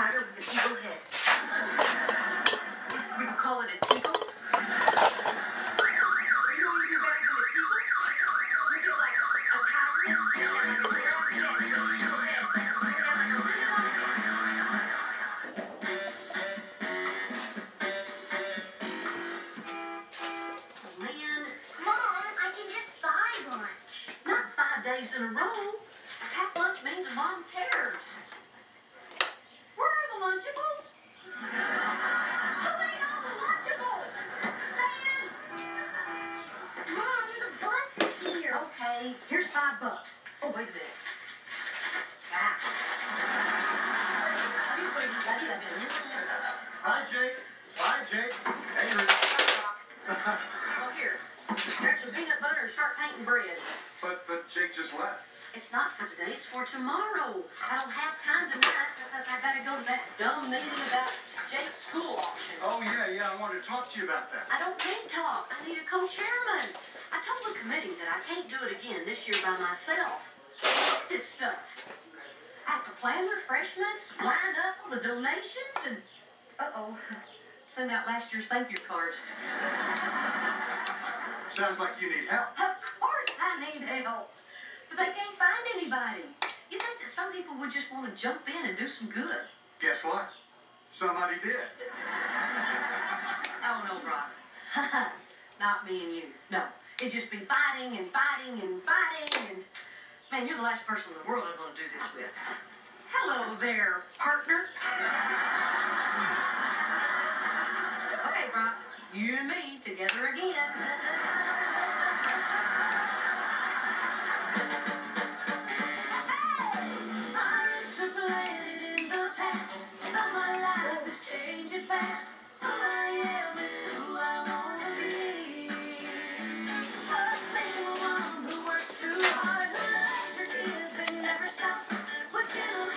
with an eagle head. We could call it a teagle. Know better than a like a man, Mom, I can just buy lunch. not five days in a row. A Packed lunch means a mom cares. Here's five bucks. Oh, wait a minute. Ah. Hi, Jake. Bye, Jake. Hey. Well, here. There's some peanut butter and start painting bread. But but Jake just left. It's not for today, it's for tomorrow. I don't have time tonight because I gotta go to that dumb meeting about Jake's school auction. Oh yeah, yeah. I wanted to talk to you about that. I don't need talk. I need a co-chairman. I told the committee that I can't do it again this year by myself. This stuff. I have to plan refreshments, line up all the donations, and uh-oh, send out last year's thank you cards. Sounds like you need help. Of course I need help, but they can't find anybody. You think that some people would just want to jump in and do some good? Guess what? Somebody did. Oh no, Brock. Not me and you. No. It'd just be fighting and fighting and fighting and man, you're the last person in the world I'm gonna do this with. Hello there, partner. Okay, Brock. You and me together again.